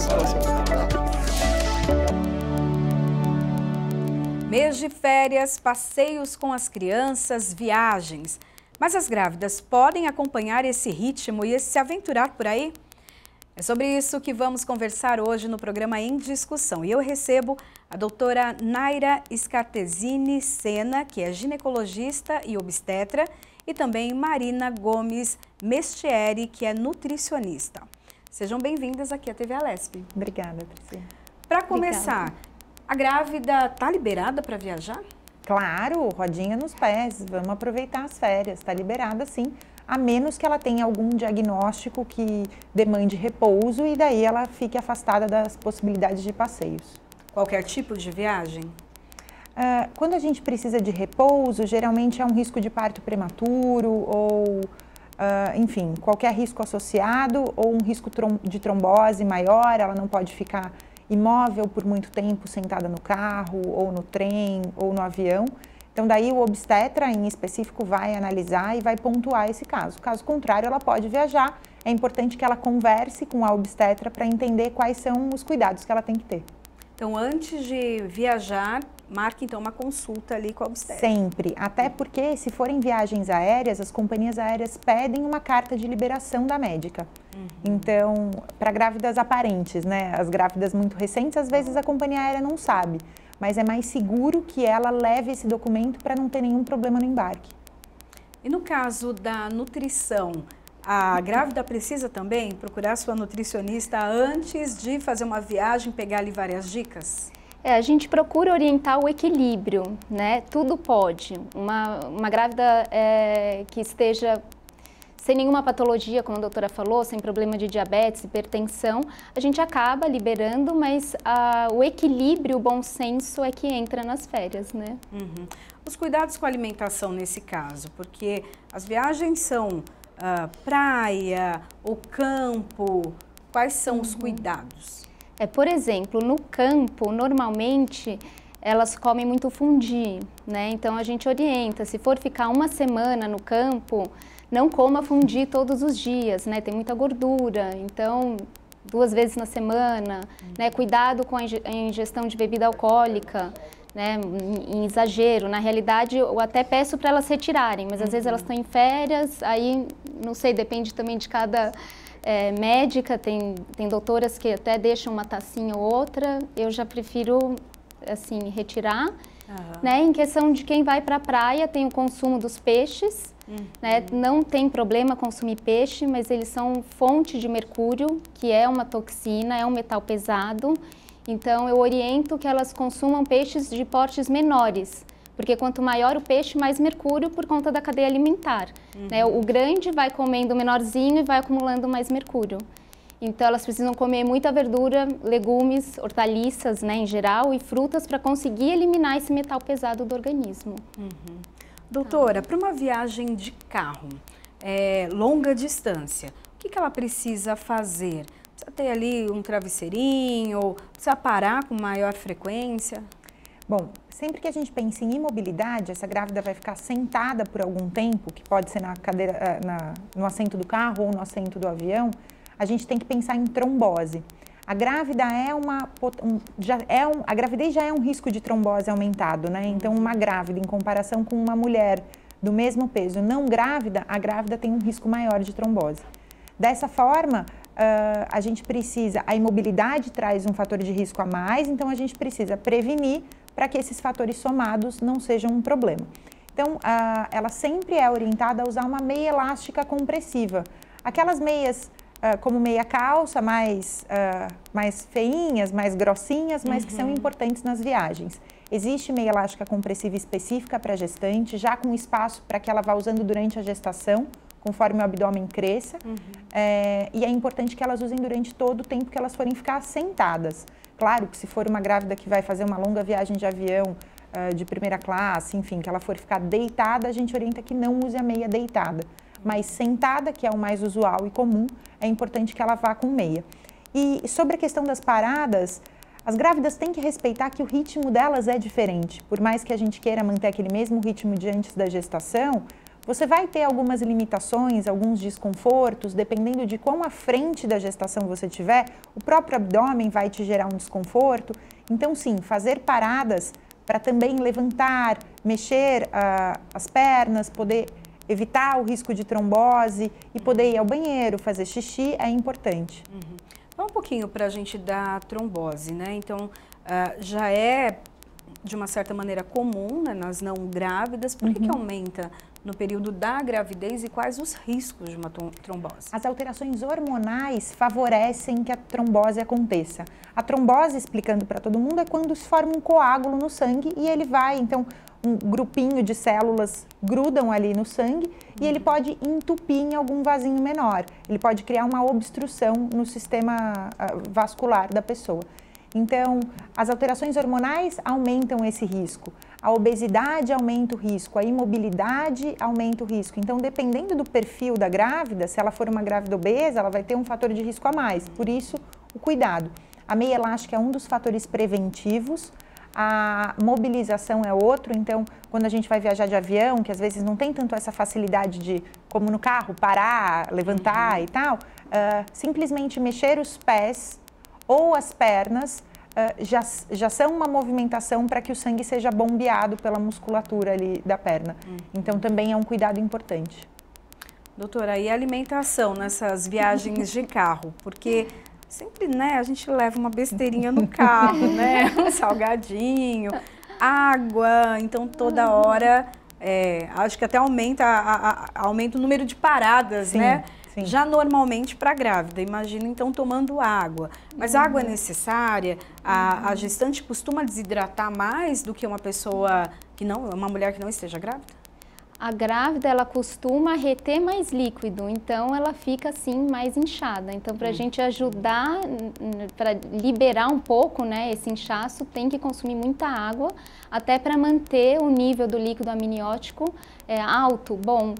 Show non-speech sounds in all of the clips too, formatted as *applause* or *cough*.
nosso próximo Mês de férias, passeios com as crianças, viagens. Mas as grávidas podem acompanhar esse ritmo e se aventurar por aí? É sobre isso que vamos conversar hoje no programa Em Discussão. E eu recebo a doutora Naira Scartesini Sena, que é ginecologista e obstetra, e também Marina Gomes Mestieri, que é nutricionista. Sejam bem-vindas aqui à TV Alesp. Obrigada, Priscila. Para começar, Obrigada. a grávida está liberada para viajar? Claro, rodinha nos pés, vamos aproveitar as férias, está liberada sim, a menos que ela tenha algum diagnóstico que demande repouso e daí ela fique afastada das possibilidades de passeios. Qualquer tipo de viagem? Uh, quando a gente precisa de repouso, geralmente é um risco de parto prematuro ou, uh, enfim, qualquer risco associado ou um risco de trombose maior, ela não pode ficar imóvel por muito tempo sentada no carro ou no trem ou no avião. Então, daí o obstetra em específico vai analisar e vai pontuar esse caso. Caso contrário, ela pode viajar. É importante que ela converse com a obstetra para entender quais são os cuidados que ela tem que ter. Então, antes de viajar, marque então uma consulta ali com a obstetra. Sempre, até porque se forem viagens aéreas, as companhias aéreas pedem uma carta de liberação da médica. Uhum. Então, para grávidas aparentes, né? As grávidas muito recentes, às vezes a companhia aérea não sabe, mas é mais seguro que ela leve esse documento para não ter nenhum problema no embarque. E no caso da nutrição, a grávida precisa também procurar sua nutricionista antes de fazer uma viagem, pegar ali várias dicas? É, a gente procura orientar o equilíbrio, né? Tudo pode. Uma, uma grávida é, que esteja sem nenhuma patologia, como a doutora falou, sem problema de diabetes, hipertensão, a gente acaba liberando, mas a, o equilíbrio, o bom senso é que entra nas férias, né? Uhum. Os cuidados com a alimentação nesse caso, porque as viagens são uh, praia, o campo? Quais são uhum. os cuidados? É, por exemplo, no campo, normalmente elas comem muito fundi, né? Então a gente orienta, se for ficar uma semana no campo, não coma fundi todos os dias, né? Tem muita gordura, então duas vezes na semana, uhum. né? Cuidado com a ingestão de bebida alcoólica né, em exagero. Na realidade, eu até peço para elas retirarem, mas às uhum. vezes elas estão em férias, aí não sei, depende também de cada é, médica. Tem, tem doutoras que até deixam uma tacinha ou outra. Eu já prefiro assim retirar. Uhum. Né? Em questão de quem vai para a praia, tem o consumo dos peixes. Uhum. Né? Não tem problema consumir peixe, mas eles são fonte de mercúrio, que é uma toxina, é um metal pesado. Então, eu oriento que elas consumam peixes de portes menores, porque quanto maior o peixe, mais mercúrio por conta da cadeia alimentar. Uhum. Né? O grande vai comendo menorzinho e vai acumulando mais mercúrio. Então, elas precisam comer muita verdura, legumes, hortaliças né, em geral e frutas para conseguir eliminar esse metal pesado do organismo. Uhum. Doutora, para uma viagem de carro, é, longa distância, o que, que ela precisa fazer? Precisa ter ali um travesseirinho, precisa parar com maior frequência? Bom, sempre que a gente pensa em imobilidade, essa grávida vai ficar sentada por algum tempo, que pode ser na cadeira, eh, na, no assento do carro ou no assento do avião, a gente tem que pensar em trombose. A grávida é uma, um, já é um, a gravidez já é um risco de trombose aumentado, né? Então, uma grávida em comparação com uma mulher do mesmo peso não grávida, a grávida tem um risco maior de trombose. Dessa forma, uh, a gente precisa, a imobilidade traz um fator de risco a mais, então a gente precisa prevenir para que esses fatores somados não sejam um problema. Então, uh, ela sempre é orientada a usar uma meia elástica compressiva. Aquelas meias uh, como meia calça, mais, mais feinhas, mais grossinhas, mas uhum. que são uhum. importantes nas viagens. Existe meia elástica compressiva específica para gestante, já com espaço para que ela vá usando durante a gestação, conforme o abdômen cresça. Uhum. É, e é importante que elas usem durante todo o tempo que elas forem ficar sentadas. Claro que se for uma grávida que vai fazer uma longa viagem de avião, uh, de primeira classe, enfim, que ela for ficar deitada, a gente orienta que não use a meia deitada. Mas sentada, que é o mais usual e comum, é importante que ela vá com meia. E sobre a questão das paradas, as grávidas têm que respeitar que o ritmo delas é diferente. Por mais que a gente queira manter aquele mesmo ritmo de antes da gestação, Você vai ter algumas limitações, alguns desconfortos, dependendo de quão à frente da gestação você tiver, o próprio abdômen vai te gerar um desconforto. Então, sim, fazer paradas para também levantar, mexer uh, as pernas, poder evitar o risco de trombose e poder ir ao banheiro, fazer xixi é importante. Uhum. Fala um pouquinho para a gente da trombose, né? Então, uh, já é de uma certa maneira comum né, nas não grávidas, por que, uhum. que aumenta no período da gravidez e quais os riscos de uma trombose? As alterações hormonais favorecem que a trombose aconteça. A trombose, explicando para todo mundo, é quando se forma um coágulo no sangue e ele vai, então, um grupinho de células grudam ali no sangue uhum. e ele pode entupir em algum vasinho menor. Ele pode criar uma obstrução no sistema ah, vascular da pessoa. Então, as alterações hormonais aumentam esse risco. A obesidade aumenta o risco, a imobilidade aumenta o risco. Então, dependendo do perfil da grávida, se ela for uma grávida obesa, ela vai ter um fator de risco a mais. Por isso, o cuidado. A meia elástica é um dos fatores preventivos. A mobilização é outro, então quando a gente vai viajar de avião, que às vezes não tem tanto essa facilidade de, como no carro, parar, levantar uhum. e tal, uh, simplesmente mexer os pés ou as pernas uh, já, já são uma movimentação para que o sangue seja bombeado pela musculatura ali da perna. Uhum. Então também é um cuidado importante. Doutora, e alimentação nessas viagens de carro? Porque sempre, né, a gente leva uma besteirinha no carro, né? *laughs* Um salgadinho, água, então toda hora, é, acho que até aumenta, a, a, aumenta o número de paradas, Sim. né? Sim. Já normalmente para grávida, imagina então tomando água. Mas uhum. água é necessária? A, a gestante costuma desidratar mais do que uma pessoa que não, uma mulher que não esteja grávida? a grávida ela costuma reter mais líquido, então ela fica assim mais inchada. Então para a hum. gente ajudar, para liberar um pouco né, esse inchaço, tem que consumir muita água, até para manter o nível do líquido amniótico é, alto, bom.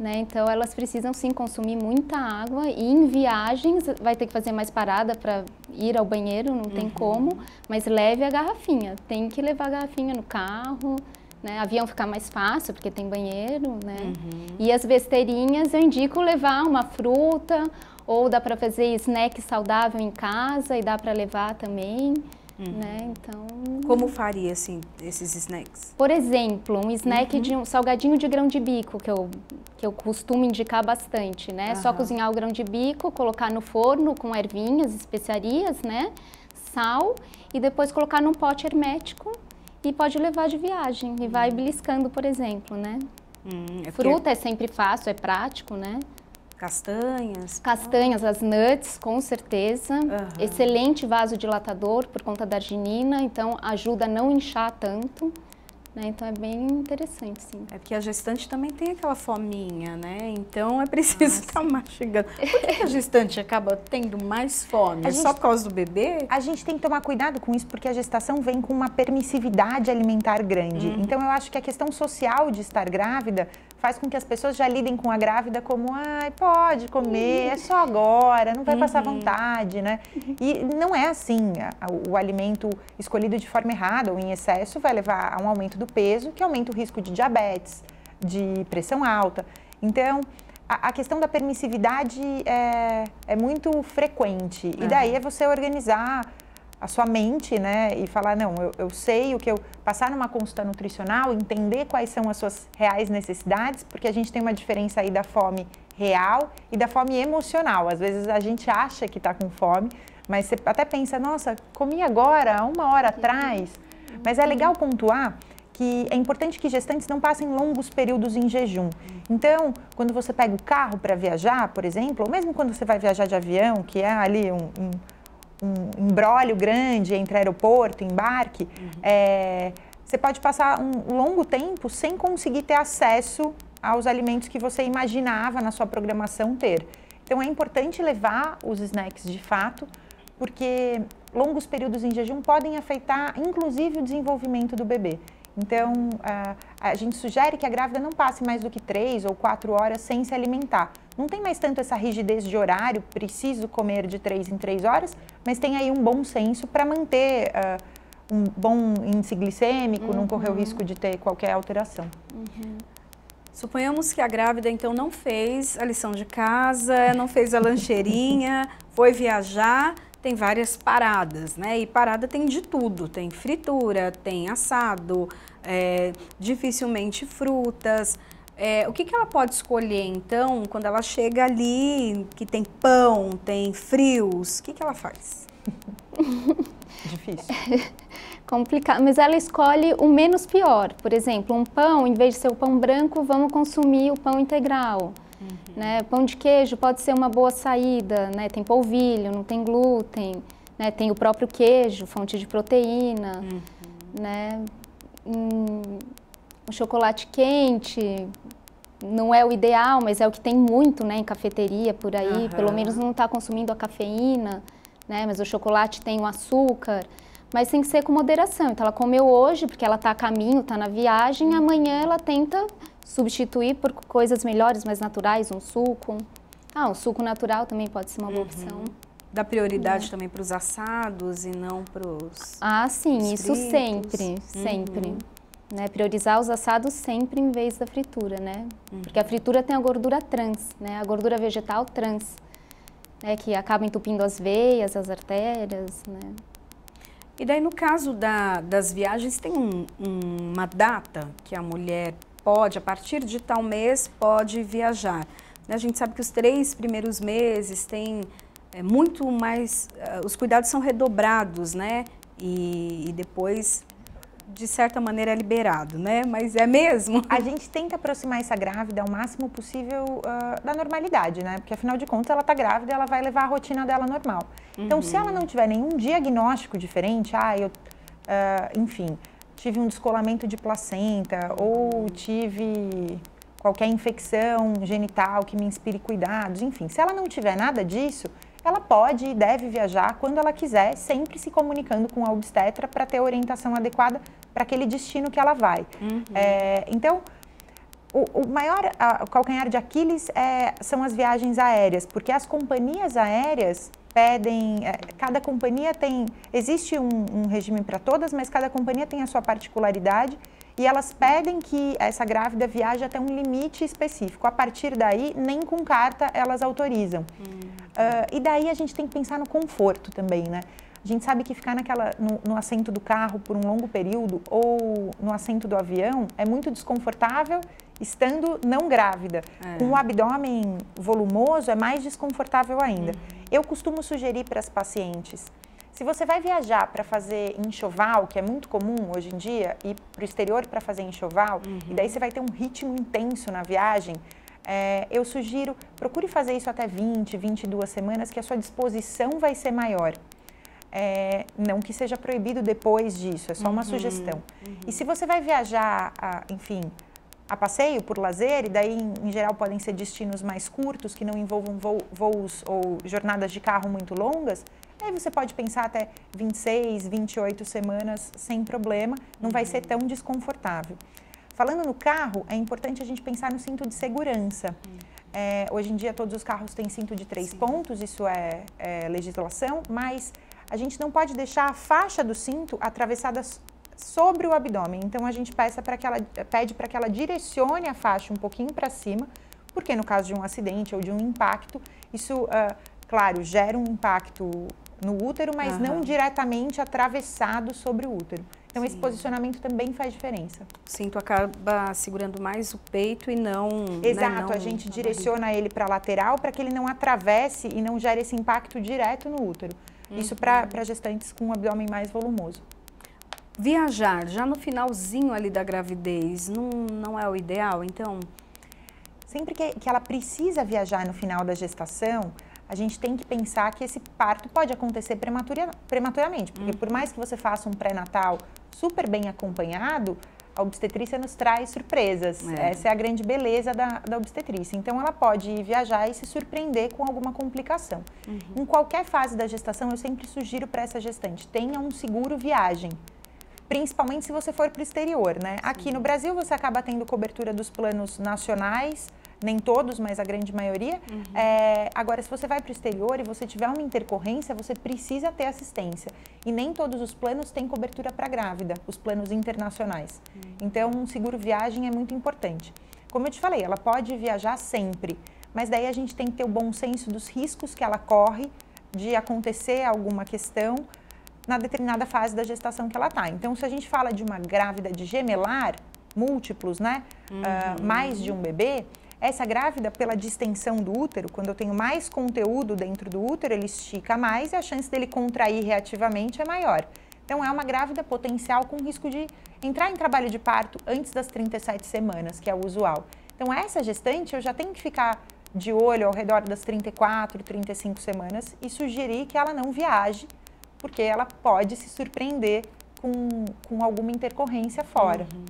Né? Então elas precisam sim consumir muita água e em viagens vai ter que fazer mais parada para ir ao banheiro, não tem uhum. como, mas leve a garrafinha. Tem que levar a garrafinha no carro, né? Avião fica mais fácil porque tem banheiro, né? Uhum. E as besteirinhas eu indico levar uma fruta ou dá para fazer snack saudável em casa e dá para levar também. Uhum. Né? Então, como faria assim esses snacks? Por exemplo, um snack uhum. de um salgadinho de grão de bico que eu que eu costumo indicar bastante, né? Uhum. Só cozinhar o grão de bico, colocar no forno com ervinhas, especiarias, né? Sal e depois colocar num pote hermético e pode levar de viagem e vai uhum. beliscando, por exemplo, né? Hum, é Fruta é sempre fácil, é prático, né? Castanhas. Castanhas, as nuts, com certeza. Uhum. Excelente vasodilatador por conta da arginina, então ajuda a não inchar tanto. Né? Então é bem interessante, sim. É porque a gestante também tem aquela fominha, né? Então é preciso estar mastigando. Por que a gestante acaba tendo mais fome? É só por causa do bebê? A gente tem que tomar cuidado com isso, porque a gestação vem com uma permissividade alimentar grande. Uhum. Então eu acho que a questão social de estar grávida faz com que as pessoas já lidem com a grávida como, ai, pode comer, é só agora, não vai uhum. passar vontade, né? Uhum. E não é assim. O alimento escolhido de forma errada ou em excesso vai levar a um aumento do peso, que aumenta o risco de diabetes, de pressão alta. Então, a, a questão da permissividade é, é muito frequente. Uhum. E daí é você organizar a sua mente, né? E falar, não, eu, eu sei o que eu... Passar numa consulta nutricional, entender quais são as suas reais necessidades, porque a gente tem uma diferença aí da fome real e da fome emocional. Às vezes a gente acha que está com fome, mas você até pensa, nossa, comi agora, uma hora atrás. Mas é legal pontuar que é importante que gestantes não passem longos períodos em jejum. Então, quando você pega o carro para viajar, por exemplo, ou mesmo quando você vai viajar de avião, que é ali um, um um embrólio grande entre aeroporto e embarque, uhum. é, você pode passar um longo tempo sem conseguir ter acesso aos alimentos que você imaginava na sua programação ter. Então é importante levar os snacks de fato, porque longos períodos em jejum podem afetar inclusive o desenvolvimento do bebê. Então, a, a gente sugere que a grávida não passe mais do que três ou quatro horas sem se alimentar. Não tem mais tanto essa rigidez de horário, preciso comer de três em três horas, mas tem aí um bom senso para manter uh, um bom índice glicêmico, uhum. não correr o uhum. risco de ter qualquer alteração. Uhum. Suponhamos que a grávida então não fez a lição de casa, não fez a lancheirinha, *laughs* foi viajar, tem várias paradas, né? E parada tem de tudo, tem fritura, tem assado, é, dificilmente frutas. É, o que, que ela pode escolher então quando ela chega ali, que tem pão, tem frios? O que, que ela faz? *laughs* Difícil. *laughs* complicado, mas ela escolhe o menos pior. Por exemplo, um pão, em vez de ser o pão branco, vamos consumir o pão integral. Uhum. Né? Pão de queijo pode ser uma boa saída, né? tem polvilho, não tem glúten, né? tem o próprio queijo, fonte de proteína. Uhum. Né? Um chocolate quente não é o ideal, mas é o que tem muito né, em cafeteria por aí, uhum. pelo menos não está consumindo a cafeína, né? mas o chocolate tem o açúcar mas tem que ser com moderação. Então, ela comeu hoje, porque ela está a caminho, está na viagem, amanhã ela tenta substituir por coisas melhores, mais naturais, um suco. Ah, um suco natural também pode ser uma boa uhum. opção. Dá prioridade é. também para os assados e não para os. Ah, sim, isso sempre, uhum. sempre. Né? Priorizar os assados sempre em vez da fritura, né? Uhum. Porque a fritura tem a gordura trans, né? A gordura vegetal trans, né? Que acaba entupindo as veias, as artérias, né? E daí, no caso da, das viagens, tem um, um, uma data que a mulher pode, a partir de tal mês, pode viajar. Né, a gente sabe que os três primeiros meses tem é, muito mais, uh, os cuidados são redobrados, né? E, e depois de certa maneira é liberado, né? Mas é mesmo? A gente tenta aproximar essa grávida ao máximo possível uh, da normalidade, né? Porque afinal de contas ela está grávida e ela vai levar a rotina dela normal. Uhum. Então, se ela não tiver nenhum diagnóstico diferente, ah, eu, uh, enfim, tive um descolamento de placenta ou tive qualquer infecção genital que me inspire cuidados, enfim, se ela não tiver nada disso, ela pode e deve viajar quando ela quiser, sempre se comunicando com a obstetra para ter a orientação adequada para aquele destino que ela vai. Uhum. É, então, o, o maior a, o calcanhar de Aquiles é, são as viagens aéreas, porque as companhias aéreas pedem, é, cada companhia tem, existe um, um regime para todas, mas cada companhia tem a sua particularidade e elas pedem que essa grávida viaje até um limite específico. A partir daí, nem com carta elas autorizam. Hum. Uh, e daí a gente tem que pensar no conforto também, né? A gente sabe que ficar naquela, no, no, assento do carro por um longo período ou no assento do avião é muito desconfortável estando não grávida. É. Com o abdômen volumoso é mais desconfortável ainda. Uhum. Eu costumo sugerir para as pacientes, se você vai viajar para fazer enxoval, que é muito comum hoje em dia, ir para o exterior para fazer enxoval, uhum. e daí você vai ter um ritmo intenso na viagem, é, eu sugiro, procure fazer isso até 20, 22 semanas, que a sua disposição vai ser maior. É, não que seja proibido depois disso, é só uma uhum, sugestão. Uhum. E se você vai viajar, a, enfim, a passeio, por lazer, e daí em, em, geral podem ser destinos mais curtos, que não envolvam voos ou jornadas de carro muito longas, aí você pode pensar até 26, 28 semanas sem problema, não uhum. vai ser tão desconfortável. Falando no carro, é importante a gente pensar no cinto de segurança. Uhum. É, hoje em dia todos os carros têm cinto de três Sim. pontos, isso é, é legislação, mas a gente não pode deixar a faixa do cinto atravessada sobre o abdômen. Então a gente peça para que ela, pede para que ela direcione a faixa um pouquinho para cima, porque no caso de um acidente ou de um impacto, isso, uh, claro, gera um impacto no útero, mas uhum. não diretamente atravessado sobre o útero. Então, Sim. esse posicionamento também faz diferença. O cinto acaba segurando mais o peito e não. Exato, né, não a gente direciona barriga. ele para a lateral para que ele não atravesse e não gere esse impacto direto no útero. Isso para uhum. gestantes com um abdômen mais volumoso. Viajar já no finalzinho ali da gravidez não, não é o ideal, então? Sempre que, que ela precisa viajar no final da gestação, a gente tem que pensar que esse parto pode acontecer prematura, prematuramente, porque uhum. por mais que você faça um pré-natal super bem acompanhado, a obstetrícia nos traz surpresas. É. Essa é a grande beleza da, da obstetrícia. Então, ela pode viajar e se surpreender com alguma complicação. Uhum. Em qualquer fase da gestação, eu sempre sugiro para essa gestante, tenha um seguro viagem. Principalmente se você for para o exterior, né? Aqui no Brasil, você acaba tendo cobertura dos planos nacionais, nem todos, mas a grande maioria. Uhum. É, agora, se você vai para o exterior e você tiver uma intercorrência, você precisa ter assistência. E nem todos os planos têm cobertura para grávida, os planos internacionais. Uhum. Então, um seguro viagem é muito importante. Como eu te falei, ela pode viajar sempre, mas daí a gente tem que ter o bom senso dos riscos que ela corre de acontecer alguma questão na determinada fase da gestação que ela está. Então, se a gente fala de uma grávida de gemelar, múltiplos, né? Uhum. Uh, mais de um bebê, essa grávida, pela distensão do útero, quando eu tenho mais conteúdo dentro do útero, ele estica mais e a chance dele contrair reativamente é maior. Então, é uma grávida potencial com risco de entrar em trabalho de parto antes das 37 semanas, que é o usual. Então, essa gestante, eu já tenho que ficar de olho ao redor das 34, 35 semanas e sugerir que ela não viaje, porque ela pode se surpreender com, com alguma intercorrência fora. Uhum.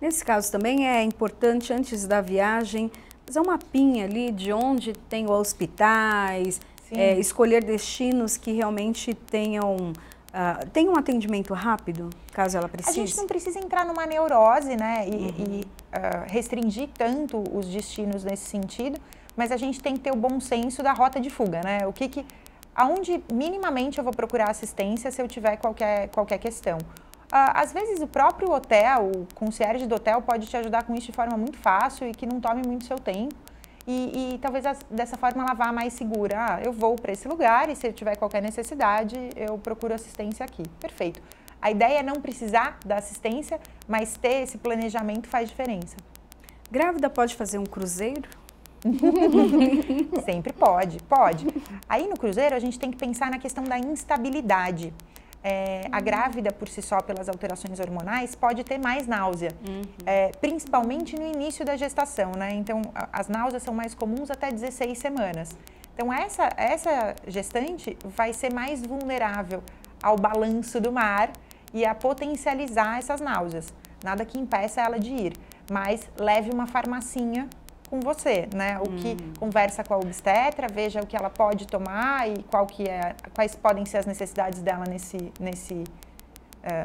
Nesse caso também é importante, antes da viagem, fazer um mapinha ali de onde tem hospitais, é, escolher destinos que realmente tenham Uh, tem um atendimento rápido, caso ela precise? A gente não precisa entrar numa neurose, né, e, uhum. e uh, restringir tanto os destinos nesse sentido, mas a gente tem que ter o bom senso da rota de fuga, né? O que que, aonde minimamente eu vou procurar assistência se eu tiver qualquer, qualquer questão. Uh, às vezes o próprio hotel, o concierge do hotel pode te ajudar com isso de forma muito fácil e que não tome muito seu tempo. E, e talvez dessa forma ela vá mais segura. Ah, eu vou para esse lugar e se eu tiver qualquer necessidade, eu procuro assistência aqui. Perfeito. A ideia é não precisar da assistência, mas ter esse planejamento faz diferença. Grávida pode fazer um cruzeiro? *laughs* Sempre pode, pode. Aí no cruzeiro a gente tem que pensar na questão da instabilidade. É, a grávida, por si só, pelas alterações hormonais, pode ter mais náusea, uhum. é, principalmente no início da gestação, né? Então, as náuseas são mais comuns até 16 semanas. Então, essa, essa gestante vai ser mais vulnerável ao balanço do mar e a potencializar essas náuseas. Nada que impeça ela de ir, mas leve uma farmacinha com você, né? O hum. que conversa com a obstetra, veja o que ela pode tomar e qual que é, quais podem ser as necessidades dela nesse, nesse, uh,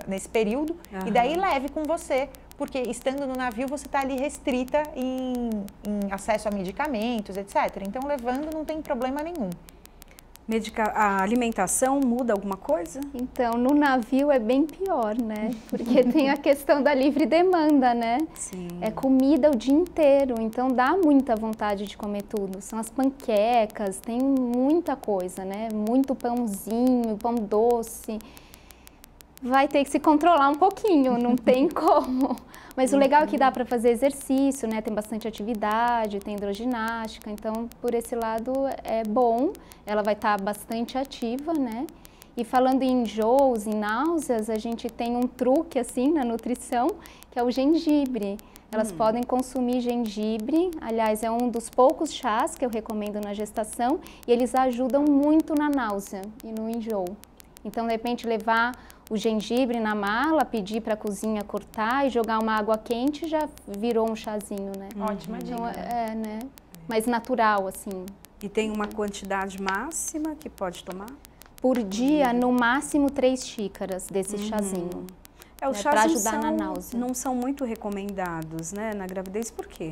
nesse período. Uhum. E daí leve com você, porque estando no navio você está ali restrita em, em acesso a medicamentos, etc. Então levando não tem problema nenhum. Medica a alimentação muda alguma coisa? Então, no navio é bem pior, né? Porque *laughs* tem a questão da livre demanda, né? Sim. É comida o dia inteiro, então dá muita vontade de comer tudo. São as panquecas, tem muita coisa, né? Muito pãozinho, pão doce vai ter que se controlar um pouquinho, não *laughs* tem como. Mas o legal é que dá para fazer exercício, né? Tem bastante atividade, tem hidroginástica, então por esse lado é bom. Ela vai estar tá bastante ativa, né? E falando em enjoos, em náuseas, a gente tem um truque assim na nutrição, que é o gengibre. Elas hum. podem consumir gengibre, aliás, é um dos poucos chás que eu recomendo na gestação, e eles ajudam muito na náusea e no enjoo. Então, de repente, levar o gengibre na mala, pedir para a cozinha cortar e jogar uma água quente já virou um chazinho, né? Ótima então, dica. É, né? Mais natural, assim. E tem uma quantidade máxima que pode tomar? Por dia, no máximo três xícaras desse uhum. chazinho. É, os né, chás ajudar são, na náusea. não são muito recomendados, né, na gravidez, por quê?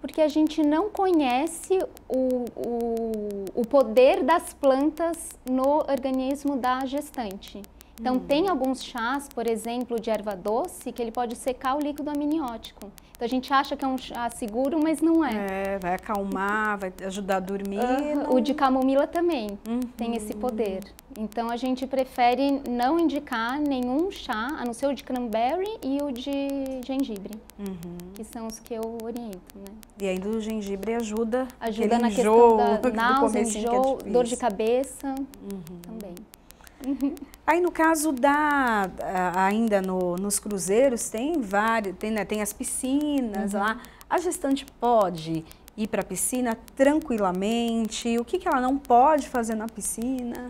Porque a gente não conhece o, o, o poder das plantas no organismo da gestante. Então, hum. tem alguns chás, por exemplo, de erva doce, que ele pode secar o líquido amniótico. Então, a gente acha que é um chá seguro, mas não é. É, vai acalmar, vai ajudar a dormir. Não... O de camomila também uhum. tem esse poder. Então, a gente prefere não indicar nenhum chá, a não ser o de cranberry e o de gengibre, uhum. que são os que eu oriento, né? E aí, do gengibre ajuda Ajuda na questão da náusea, enjoo, é dor de cabeça uhum. também. Aí no caso da ainda no, nos cruzeiros tem vários, tem, né, tem as piscinas uhum. lá. A gestante pode ir para a piscina tranquilamente? O que, que ela não pode fazer na piscina?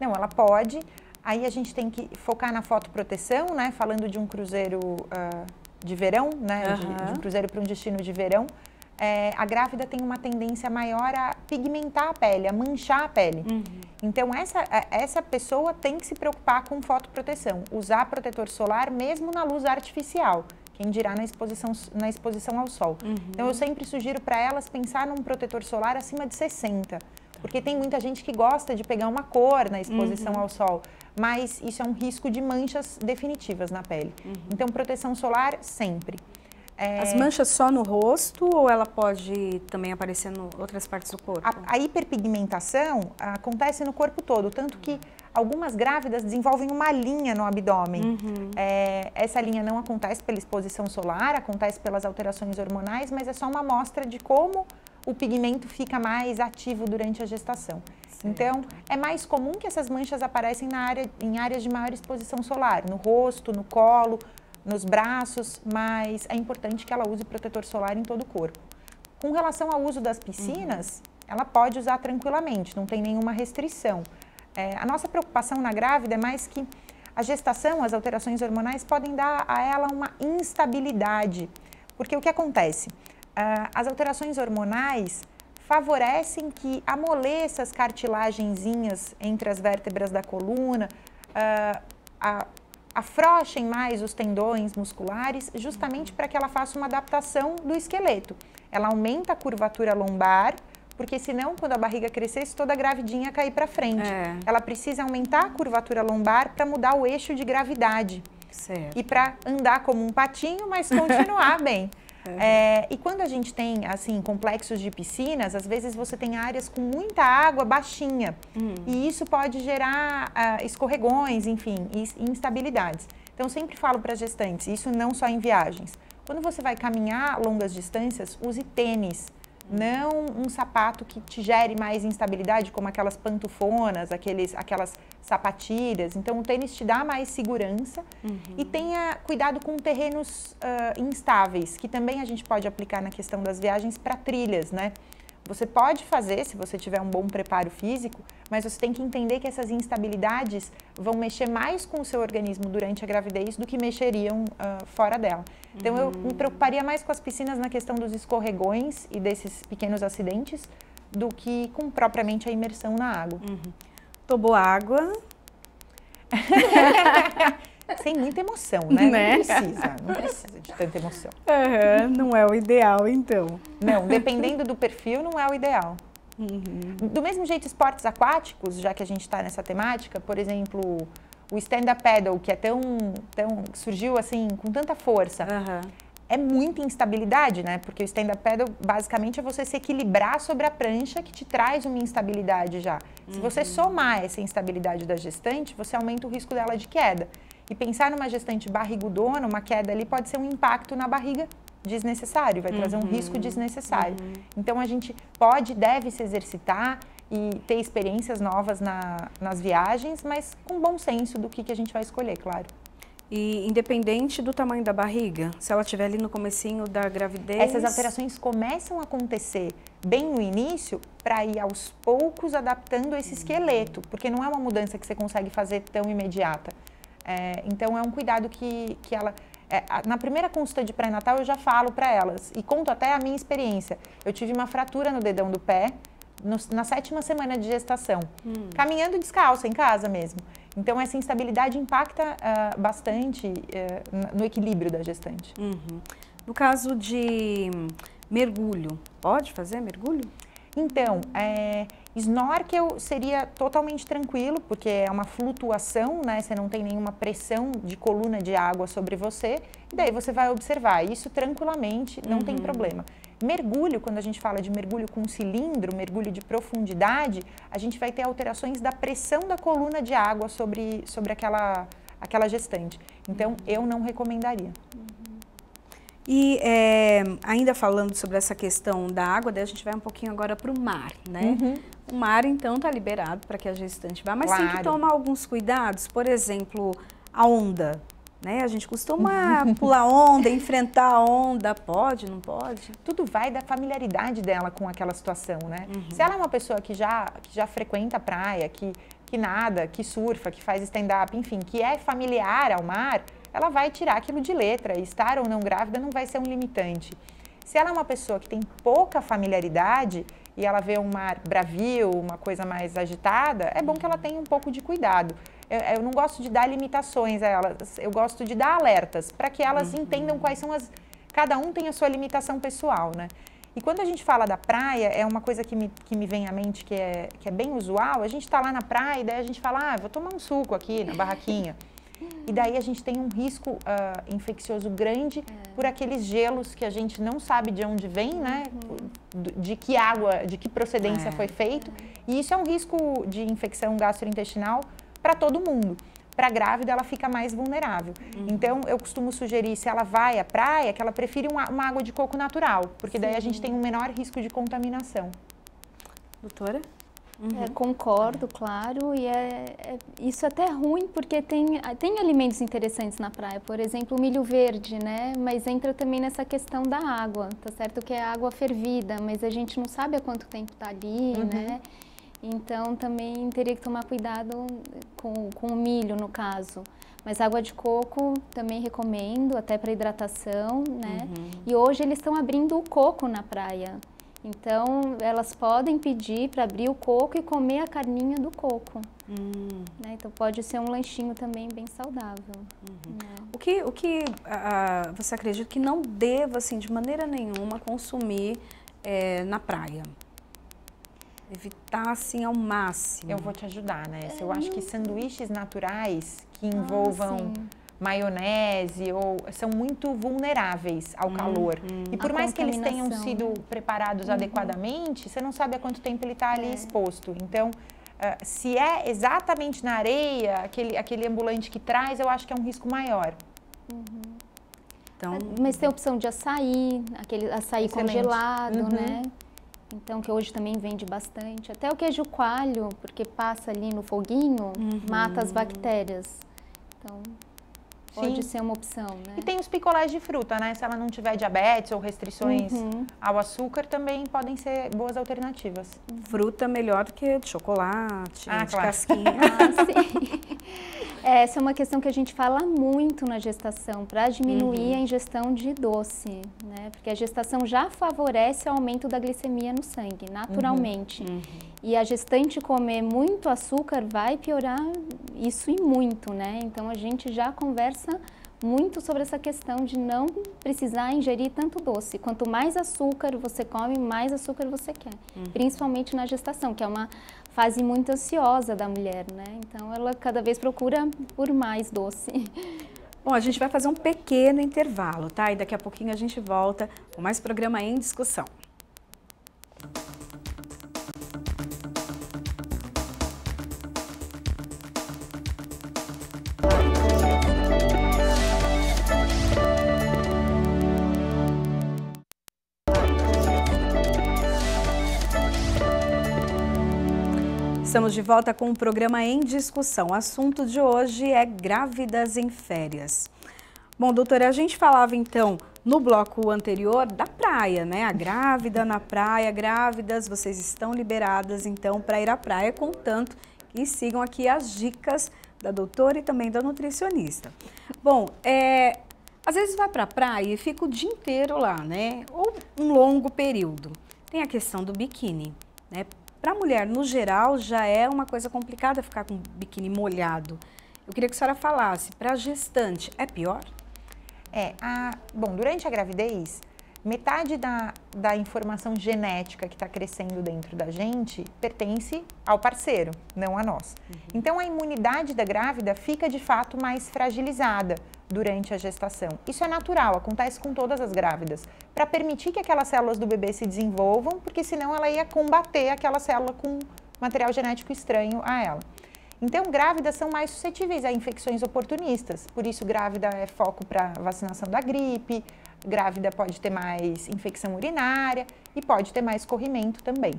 Não, ela pode. Aí a gente tem que focar na fotoproteção, né? Falando de um cruzeiro uh, de verão, né? Uhum. De, de um cruzeiro para um destino de verão é, a grávida tem uma tendência maior a pigmentar a pele, a manchar a pele. Uhum. Então, essa, é, essa pessoa tem que se preocupar com fotoproteção, usar protetor solar mesmo na luz artificial. Quem dirá na exposição, na exposição ao sol. Uhum. Então, eu sempre sugiro para elas pensar num protetor solar acima de 60. Porque tem muita gente que gosta de pegar uma cor na exposição uhum. ao sol, mas isso é um risco de manchas definitivas na pele. Uhum. Então, proteção solar sempre. É... As manchas só no rosto ou ela pode também aparecer em outras partes do corpo? A, a hiperpigmentação acontece no corpo todo, tanto que algumas grávidas desenvolvem uma linha no abdômen. Uhum. É, essa linha não acontece pela exposição solar, acontece pelas alterações hormonais, mas é só uma amostra de como o pigmento fica mais ativo durante a gestação. Certo. Então, é mais comum que essas manchas aparecem na área, em áreas de maior exposição solar, no rosto, no colo, nos braços, mas é importante que ela use protetor solar em todo o corpo. Com relação ao uso das piscinas, uhum. ela pode usar tranquilamente, não tem nenhuma restrição. É, a nossa preocupação na grávida é mais que a gestação, as alterações hormonais podem dar a ela uma instabilidade. Porque o que acontece? Uh, as alterações hormonais favorecem que amoleça as cartilagenzinhas entre as vértebras da coluna, uh, a, afrouxem mais os tendões musculares, justamente para que ela faça uma adaptação do esqueleto. Ela aumenta a curvatura lombar, porque senão, quando a barriga crescesse, toda a gravidinha ia cair para frente. É. Ela precisa aumentar a curvatura lombar para mudar o eixo de gravidade. Certo. E para andar como um patinho, mas continuar *laughs* bem. É. É, e quando a gente tem, assim, complexos de piscinas, às vezes você tem áreas com muita água baixinha. Hum. E isso pode gerar uh, escorregões, enfim, instabilidades. Então, sempre falo para gestantes, isso não só em viagens. Quando você vai caminhar longas distâncias, use tênis não um sapato que te gere mais instabilidade, como aquelas pantufonas, aqueles, aquelas sapatilhas. Então, o tênis te dá mais segurança uhum. e tenha cuidado com terrenos uh, instáveis, que também a gente pode aplicar na questão das viagens para trilhas, né? Você pode fazer se você tiver um bom preparo físico, mas você tem que entender que essas instabilidades vão mexer mais com o seu organismo durante a gravidez do que mexeriam uh, fora dela. Então, uhum. eu me preocuparia mais com as piscinas na questão dos escorregões e desses pequenos acidentes do que com propriamente a imersão na água. Uhum. Tomou água. *laughs* sem muita emoção, né? né? Não precisa, não precisa de tanta emoção. Uhum, não é o ideal, então. Não, dependendo do perfil, não é o ideal. Uhum. Do mesmo jeito, esportes aquáticos, já que a gente está nessa temática, por exemplo, o stand-up paddle, que é tão, tão surgiu assim com tanta força. Uhum. É muita instabilidade, né? Porque o stand-up paddle basicamente é você se equilibrar sobre a prancha que te traz uma instabilidade já. Se você uhum. somar essa instabilidade da gestante, você aumenta o risco dela de queda. E pensar numa gestante barrigudona, uma queda ali pode ser um impacto na barriga desnecessário, vai uhum. trazer um risco uhum. desnecessário. Uhum. Então a gente pode, deve se exercitar e ter experiências novas na, nas viagens, mas com bom senso do que, que a gente vai escolher, claro. E independente do tamanho da barriga, se ela estiver ali no comecinho da gravidez... Essas alterações começam a acontecer bem no início para ir aos poucos adaptando esse esqueleto, porque não é uma mudança que você consegue fazer tão imediata. É, então é um cuidado que, que ela. É, na primeira consulta de pré-natal eu já falo para elas e conto até a minha experiência. Eu tive uma fratura no dedão do pé no, na sétima semana de gestação, hum. caminhando descalça em casa mesmo. Então essa instabilidade impacta uh, bastante uh, no equilíbrio da gestante. Uhum. No caso de mergulho, pode fazer mergulho? Então, é, snorkel seria totalmente tranquilo, porque é uma flutuação, né? Você não tem nenhuma pressão de coluna de água sobre você, e daí você vai observar isso tranquilamente, não uhum. tem problema. Mergulho, quando a gente fala de mergulho com cilindro, mergulho de profundidade, a gente vai ter alterações da pressão da coluna de água sobre, sobre aquela, aquela gestante. Então, eu não recomendaria. E é, ainda falando sobre essa questão da água, daí a gente vai um pouquinho agora para o mar, né? Uhum. O mar, então, está liberado para que a gestante vá, mas claro. tem que tomar alguns cuidados. Por exemplo, a onda, né? A gente costuma *laughs* pular onda, enfrentar a onda, pode, não pode? Tudo vai da familiaridade dela com aquela situação, né? Uhum. Se ela é uma pessoa que já, que já frequenta a praia, que, que nada, que surfa, que faz stand-up, enfim, que é familiar ao mar, ela vai tirar aquilo de letra. Estar ou não grávida não vai ser um limitante. Se ela é uma pessoa que tem pouca familiaridade e ela vê um mar bravio, uma coisa mais agitada, é bom que ela tenha um pouco de cuidado. Eu, eu não gosto de dar limitações a elas, eu gosto de dar alertas para que elas uhum. entendam quais são as. Cada um tem a sua limitação pessoal, né? E quando a gente fala da praia, é uma coisa que me, que me vem à mente que é, que é bem usual. A gente está lá na praia e daí a gente fala, ah, vou tomar um suco aqui na barraquinha. E daí a gente tem um risco uh, infeccioso grande é. por aqueles gelos que a gente não sabe de onde vem, né? Uhum. De que água, de que procedência é. foi feito. E isso é um risco de infecção gastrointestinal para todo mundo para a grávida ela fica mais vulnerável. Uhum. Então, eu costumo sugerir, se ela vai à praia, que ela prefira uma, uma água de coco natural, porque Sim. daí a gente tem um menor risco de contaminação. Doutora? Uhum. É, concordo, claro, e é, é, isso é até ruim porque tem, tem alimentos interessantes na praia, por exemplo, o milho verde, né? Mas entra também nessa questão da água, tá certo que é água fervida, mas a gente não sabe há quanto tempo tá ali, uhum. né? Então também teria que tomar cuidado com, com o milho, no caso. Mas água de coco também recomendo, até para hidratação, né? Uhum. E hoje eles estão abrindo o coco na praia. Então, elas podem pedir para abrir o coco e comer a carninha do coco. Hum. Né? Então, pode ser um lanchinho também bem saudável. Uhum. Né? O que, o que uh, você acredita que não deva, assim, de maneira nenhuma, consumir é, na praia? Evitar, assim, ao máximo. Eu vou te ajudar, né? É, eu acho que sanduíches naturais que ah, envolvam... Ah, maionese ou são muito vulneráveis ao hum, calor. Hum. E por mais que eles tenham sido preparados uhum. adequadamente, você não sabe há quanto tempo ele está ali é. exposto. Então, uh, se é exatamente na areia, aquele, aquele ambulante que traz, eu acho que é um risco maior. Uhum. Então, Mas tem a opção de açaí, aquele açaí Excelente. congelado, uhum. né? Então, que hoje também vende bastante. Até o queijo coalho, porque passa ali no foguinho, mata as bactérias. Então, Pode Sim. ser uma opção, né? E tem os picolés de fruta, né? Se ela não tiver diabetes ou restrições uhum. ao açúcar, também podem ser boas alternativas. Fruta melhor do que de chocolate, ah, de claro. casquinha. *laughs* Ah, sim. Essa é uma questão que a gente fala muito na gestação, para diminuir uhum. a ingestão de doce, né? Porque a gestação já favorece o aumento da glicemia no sangue, naturalmente. Uhum. E a gestante comer muito açúcar vai piorar isso e muito, né? Então a gente já conversa muito sobre essa questão de não precisar ingerir tanto doce. Quanto mais açúcar você come, mais açúcar você quer. Uhum. Principalmente na gestação, que é uma fase muito ansiosa da mulher, né? Então ela cada vez procura por mais doce. *laughs* Bom, a gente vai fazer um pequeno intervalo, tá? E daqui a pouquinho a gente volta com mais programa em discussão. Estamos de volta com o programa em discussão. O assunto de hoje é grávidas em férias. Bom, doutora, a gente falava então no bloco anterior da praia, né? A grávida na praia, grávidas, vocês estão liberadas então para ir à praia, contanto que sigam aqui as dicas da doutora e também da nutricionista. Bom, é, às vezes vai para a praia e fica o dia inteiro lá, né? Ou um longo período. Tem a questão do biquíni, né? Para a mulher, no geral, já é uma coisa complicada ficar com o biquíni molhado. Eu queria que a senhora falasse, para a gestante, é pior? É, a, bom, durante a gravidez, metade da, da informação genética que está crescendo dentro da gente pertence ao parceiro, não a nós. Uhum. Então, a imunidade da grávida fica, de fato, mais fragilizada durante a gestação. Isso é natural, acontece com todas as grávidas, para permitir que aquelas células do bebê se desenvolvam, porque senão ela ia combater aquela célula com material genético estranho a ela. Então, grávidas são mais suscetíveis a infecções oportunistas, por isso grávida é foco para vacinação da gripe, grávida pode ter mais infecção urinária e pode ter mais corrimento também.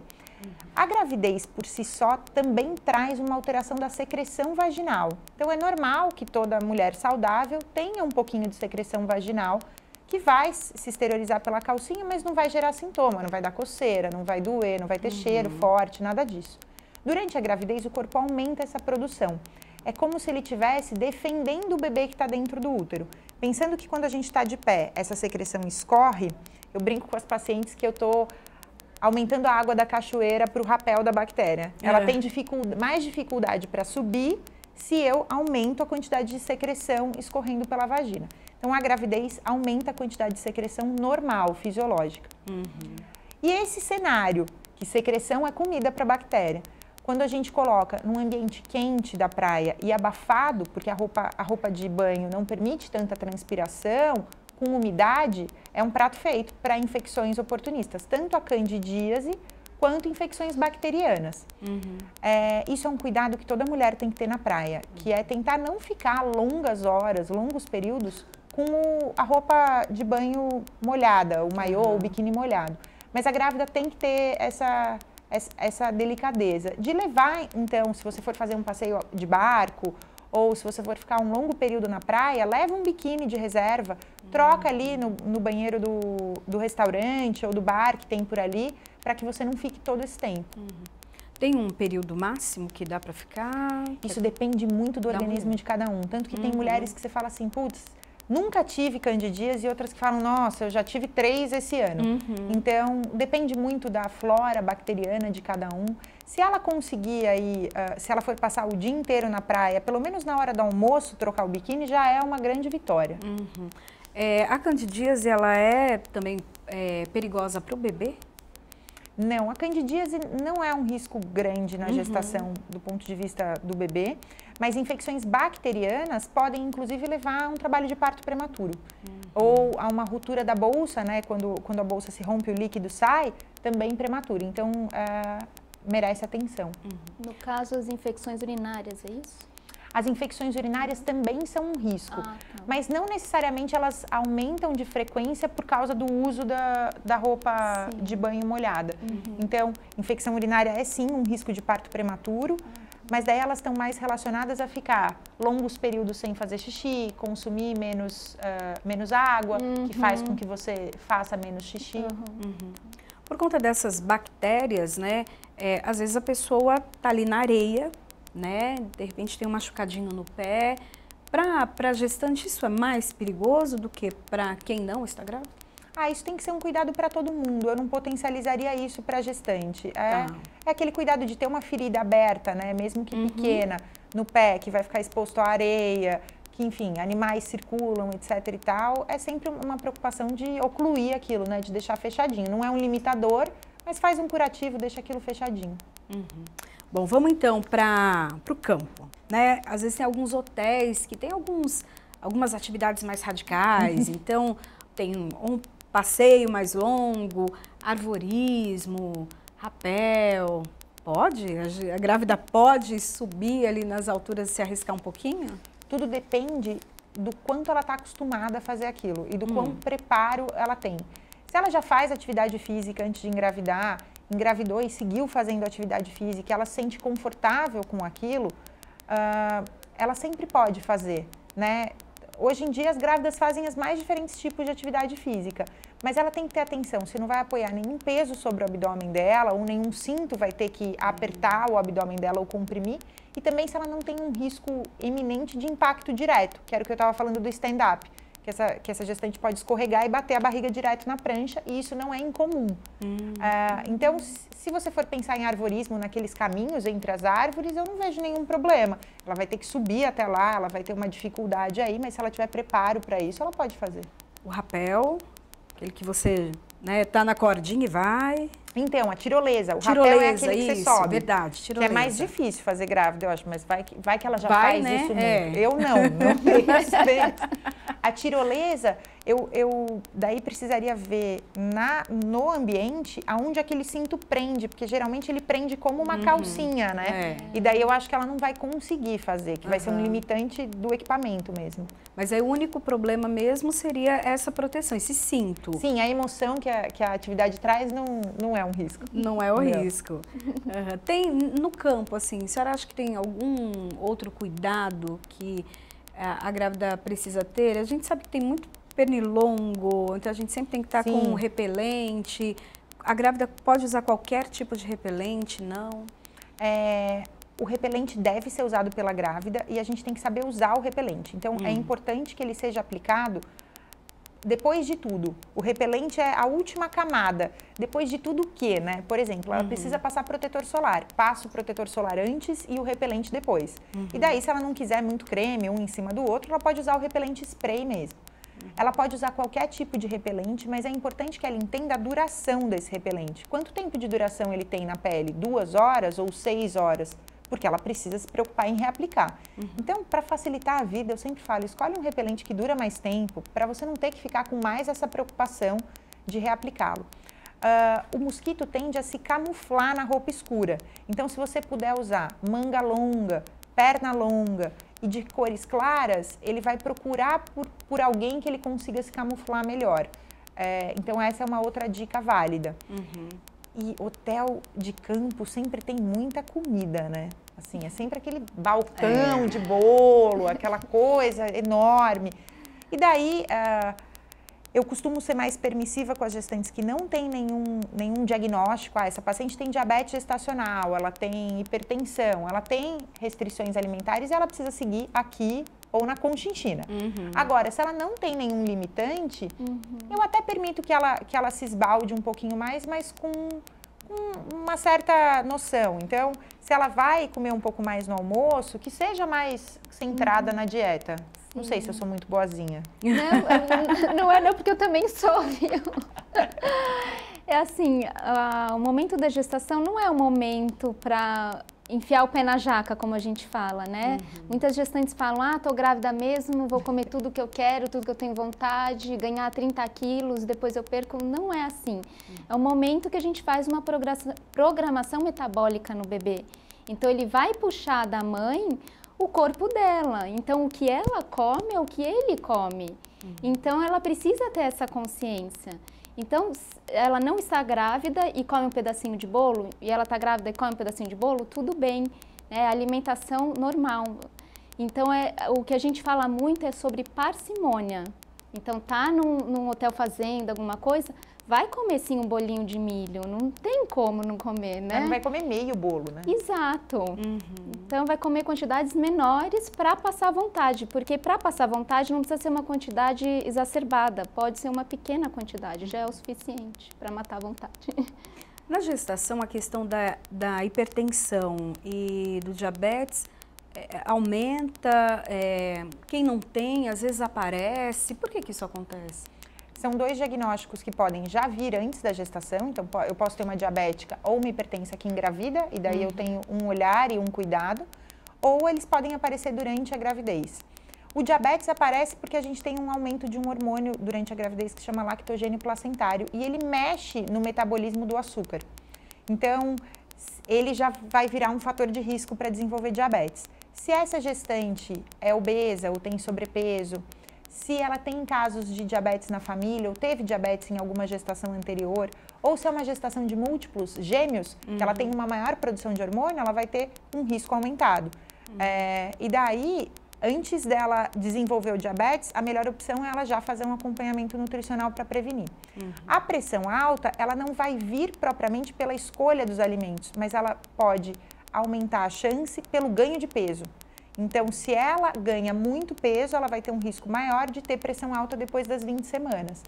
A gravidez por si só também traz uma alteração da secreção vaginal. Então é normal que toda mulher saudável tenha um pouquinho de secreção vaginal que vai se exteriorizar pela calcinha, mas não vai gerar sintoma, não vai dar coceira, não vai doer, não vai ter uhum. cheiro forte, nada disso. Durante a gravidez, o corpo aumenta essa produção. É como se ele estivesse defendendo o bebê que está dentro do útero. Pensando que quando a gente está de pé, essa secreção escorre, eu brinco com as pacientes que eu estou aumentando a água da cachoeira para o rapel da bactéria. Ela é. tem dificuldade, mais dificuldade para subir se eu aumento a quantidade de secreção escorrendo pela vagina. Então, a gravidez aumenta a quantidade de secreção normal, fisiológica. Uhum. E esse cenário, que secreção é comida para a bactéria, quando a gente coloca num ambiente quente da praia e abafado, porque a roupa, a roupa de banho não permite tanta transpiração, com umidade, é um prato feito para infecções oportunistas, tanto a candidíase quanto infecções bacterianas. Uhum. É, isso é um cuidado que toda mulher tem que ter na praia, que é tentar não ficar longas horas, longos períodos com a roupa de banho molhada, o maiô, uhum. o biquíni molhado. Mas a grávida tem que ter essa, essa delicadeza de levar, então, se você for fazer um passeio de barco ou se você for ficar um longo período na praia, leva um biquíni de reserva, troca ali no, no banheiro do, do restaurante ou do bar que tem por ali, para que você não fique todo esse tempo. Uhum. Tem um período máximo que dá para ficar? Isso depende muito do organismo de cada um. Tanto que uhum. tem mulheres que você fala assim, putz, nunca tive candidias e outras que falam, nossa, eu já tive três esse ano. Uhum. Então, depende muito da flora bacteriana de cada um. Se ela conseguir aí, uh, se ela for passar o dia inteiro na praia, pelo menos na hora do almoço, trocar o biquíni, já é uma grande vitória. Uhum. É, a candidíase, ela é também é, perigosa para o bebê? Não, a candidíase não é um risco grande na uhum. gestação do ponto de vista do bebê, mas infecções bacterianas podem inclusive levar a um trabalho de parto prematuro. Uhum. Ou a uma ruptura da bolsa, né, quando, quando a bolsa se rompe, o líquido sai, também prematuro. Então, uh, merece atenção. Uhum. No caso, as infecções urinárias, é isso? As infecções urinárias também são um risco, ah, tá. mas não necessariamente elas aumentam de frequência por causa do uso da, da roupa sim. de banho molhada. Uhum. Então, infecção urinária é sim um risco de parto prematuro, ah. Mas daí elas estão mais relacionadas a ficar longos períodos sem fazer xixi, consumir menos, uh, menos água, uhum. que faz com que você faça menos xixi. Uhum. Por conta dessas bactérias, né, é, às vezes a pessoa está ali na areia, né? De repente tem um machucadinho no pé. Para a gestante, isso é mais perigoso do que para quem não está grávida? Ah, isso tem que ser um cuidado para todo mundo. Eu não potencializaria isso para a gestante. É, tá. é, aquele cuidado de ter uma ferida aberta, né? Mesmo que uhum. pequena, no pé, que vai ficar exposto à areia, que, enfim, animais circulam, etc e tal. É sempre uma preocupação de ocluir aquilo, né? De deixar fechadinho. Não é um limitador, mas faz um curativo, deixa aquilo fechadinho. Uhum. Bom, vamos então para o campo. Né? Às vezes tem alguns hotéis que têm alguns, algumas atividades mais radicais, *laughs* então tem um passeio mais longo, arvorismo, rapel. Pode? A grávida pode subir ali nas alturas e se arriscar um pouquinho? Tudo depende do quanto ela está acostumada a fazer aquilo e do hum. quão preparo ela tem. Se ela já faz atividade física antes de engravidar engravidou e seguiu fazendo atividade física, ela se sente confortável com aquilo, uh, ela sempre pode fazer, né? Hoje em dia as grávidas fazem os mais diferentes tipos de atividade física, mas ela tem que ter atenção, se não vai apoiar nenhum peso sobre o abdômen dela, ou nenhum cinto vai ter que apertar o abdômen dela ou comprimir, e também se ela não tem um risco iminente de impacto direto, que era o que eu estava falando do stand-up que essa, que essa gestante pode escorregar e bater a barriga direto na prancha, e isso não é incomum. Hum. Uh, então, se você for pensar em arvorismo naqueles caminhos entre as árvores, eu não vejo nenhum problema. Ela vai ter que subir até lá, ela vai ter uma dificuldade aí, mas se ela tiver preparo para isso, ela pode fazer. O rapel, aquele que você né, tá na cordinha e vai. Então, a tirolesa. O tirolesa, rapel é aquele que isso, você sobe. verdade, tirolesa. Que é mais difícil fazer grávida, eu acho, mas vai que, vai que ela já vai, faz né? isso é. Eu não, *laughs* não tenho A tirolesa, eu, eu daí precisaria ver na, no ambiente aonde aquele cinto prende, porque geralmente ele prende como uma uhum. calcinha, né? É. E daí eu acho que ela não vai conseguir fazer, que uhum. vai ser um limitante do equipamento mesmo. Mas aí o único problema mesmo seria essa proteção, esse cinto. Sim, a emoção que a, que a atividade traz não, não é um risco. Não é o não. risco. *laughs* Uhum. Tem, no campo, assim, a senhora acha que tem algum outro cuidado que a, a grávida precisa ter? A gente sabe que tem muito pernilongo, então a gente sempre tem que estar Sim. com repelente. A grávida pode usar qualquer tipo de repelente, não? É, o repelente deve ser usado pela grávida e a gente tem que saber usar o repelente. Então, é hum. é importante que ele seja aplicado depois de tudo. O repelente é a última camada. Depois de tudo o que, né? Por exemplo, ela uhum. precisa passar protetor solar. Passa o protetor solar antes e o repelente depois. Uhum. E daí, se ela não quiser muito creme um em cima do outro, ela pode usar o repelente spray mesmo. Ela pode usar qualquer tipo de repelente, mas é importante que ela entenda a duração desse repelente. Quanto tempo de duração ele tem na pele? Duas horas ou seis horas? Porque ela precisa se preocupar em reaplicar. Uhum. Então, para facilitar a vida, eu sempre falo: escolhe um repelente que dura mais tempo, para você não ter que ficar com mais essa preocupação de reaplicá-lo. Uh, o mosquito tende a se camuflar na roupa escura. Então, se você puder usar manga longa, perna longa e de cores claras, ele vai procurar por, por alguém que ele consiga se camuflar melhor. É, então, essa é uma outra dica válida. Uhum. E hotel de campo sempre tem muita comida, né? Assim, é sempre aquele balcão é. de bolo, aquela coisa enorme. E daí, uh, eu costumo ser mais permissiva com as gestantes que não têm nenhum, nenhum diagnóstico. Ah, essa paciente tem diabetes gestacional, ela tem hipertensão, ela tem restrições alimentares e ela precisa seguir aqui ou na conchinchina. Uhum. Agora, se ela não tem nenhum limitante, uhum. eu até permito que ela, que ela se esbalde um pouquinho mais, mas com, com uma certa noção. Então, se ela vai comer um pouco mais no almoço, que seja mais centrada uhum. na dieta. Não sei se eu sou muito boazinha. Não, *laughs* não é não, porque eu também sou, viu? É assim, uh, o momento da gestação não é o momento para enfiar o pé na jaca, como a gente fala, né? Uhum. Muitas gestantes falam, ah, tô grávida mesmo, vou comer tudo que eu quero, tudo que eu tenho vontade, ganhar 30 quilos, depois eu perco. Não é assim. Uhum. É o momento que a gente faz uma programação metabólica no bebê. Então, ele vai puxar da mãe o corpo dela. Então, o que ela come é o que ele come. Uhum. Então, ela precisa ter essa consciência. Então, ela não está grávida e come um pedacinho de bolo, e ela está grávida e come um pedacinho de bolo, tudo bem. É alimentação normal. Então, é, o que a gente fala muito é sobre parcimônia. Então, tá num, num hotel fazenda, alguma coisa, vai comer sim um bolinho de milho, não tem como não comer, né? Mas não vai comer meio bolo, né? Exato. Uhum. Então vai comer quantidades menores para passar vontade, porque para passar vontade não precisa ser uma quantidade exacerbada, pode ser uma pequena quantidade, já é o suficiente para matar a vontade. *laughs* Na gestação, a questão da, da hipertensão e do diabetes é, aumenta, é, quem não tem, às vezes aparece, por que, que isso acontece? São dois diagnósticos que podem já vir antes da gestação, então eu posso ter uma diabética ou uma hipertensa que engravida, e daí uhum. eu tenho um olhar e um cuidado, ou eles podem aparecer durante a gravidez. O diabetes aparece porque a gente tem um aumento de um hormônio durante a gravidez que chama lactogênio placentário e ele mexe no metabolismo do açúcar. Então, ele já vai virar um fator de risco para desenvolver diabetes. Se essa gestante é obesa ou tem sobrepeso, se ela tem casos de diabetes na família ou teve diabetes em alguma gestação anterior, ou se é uma gestação de múltiplos gêmeos, uhum. que ela tem uma maior produção de hormônio, ela vai ter um risco aumentado. Uhum. É, e daí, antes dela desenvolver o diabetes, a melhor opção é ela já fazer um acompanhamento nutricional para prevenir. Uhum. A pressão alta, ela não vai vir propriamente pela escolha dos alimentos, mas ela pode aumentar a chance pelo ganho de peso. Então, se ela ganha muito peso, ela vai ter um risco maior de ter pressão alta depois das 20 semanas.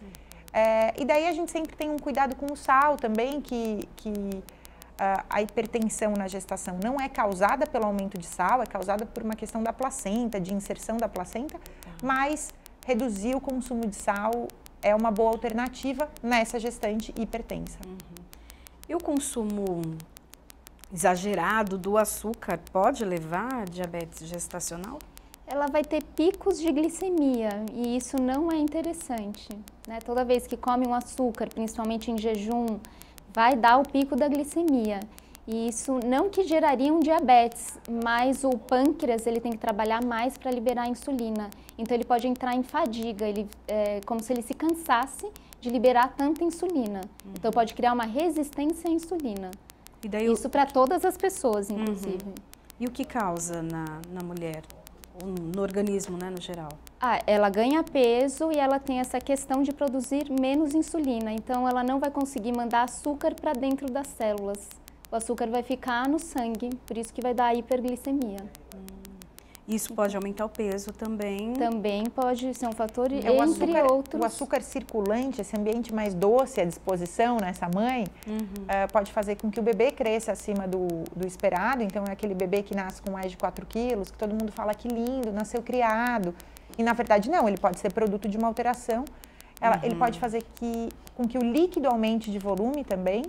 É, e daí a gente sempre tem um cuidado com o sal também, que, que uh, a hipertensão na gestação não é causada pelo aumento de sal, é causada por uma questão da placenta, de inserção da placenta, mas reduzir o consumo de sal é uma boa alternativa nessa gestante hipertensa. Uhum. E o consumo exagerado do açúcar pode levar a diabetes gestacional? Ela vai ter picos de glicemia e isso não é interessante. Né? Toda vez que come um açúcar, principalmente em jejum, vai dar o pico da glicemia. E isso não que geraria um diabetes, mas o pâncreas ele tem que trabalhar mais para liberar a insulina. Então ele pode entrar em fadiga, ele, é como se ele se cansasse de liberar tanta insulina. Uhum. Então pode criar uma resistência à insulina. Isso para todas as pessoas, inclusive. Uhum. E o que causa na, na mulher? no organismo, né, no geral? Ah, ela ganha peso e ela tem essa questão de produzir menos insulina, então ela não vai conseguir mandar açúcar para dentro das células. O açúcar vai ficar no sangue, por isso que vai dar hiperglicemia. Isso pode aumentar o peso também. Também pode ser um fator, é, entre açúcar, outros. O açúcar circulante, esse ambiente mais doce à disposição nessa mãe, uhum. uh, pode fazer com que o bebê cresça acima do, do esperado. Então, é aquele bebê que nasce com mais de 4 quilos, que todo mundo fala que lindo, nasceu criado. E na verdade não, ele pode ser produto de uma alteração. Ela, uhum. Ele pode fazer que, com que o líquido aumente de volume também.